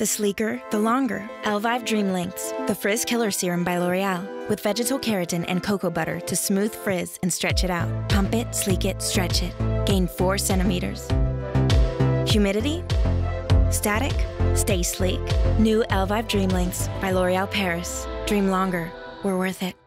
the sleeker, the longer. Elvive Dream Lengths, the frizz killer serum by L'Oreal, with vegetal keratin and cocoa butter to smooth frizz and stretch it out. Pump it, sleek it, stretch it. Gain four centimeters. Humidity? Static? Stay sleek. New Elvive Dream Lengths by L'Oreal Paris. Dream longer. We're worth it.